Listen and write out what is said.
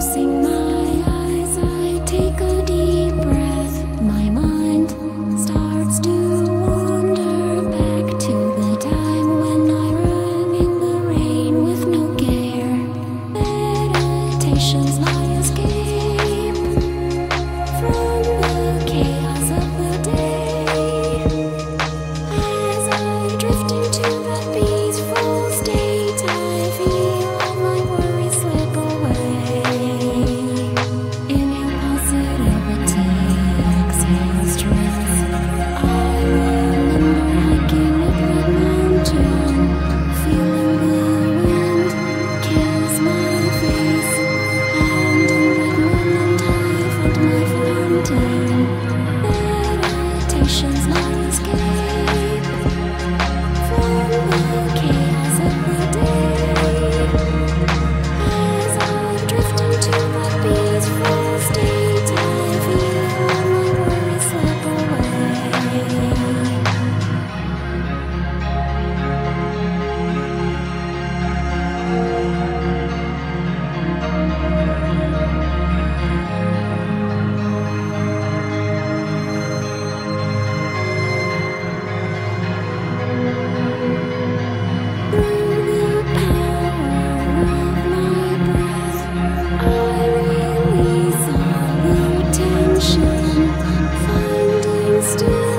Senhor. still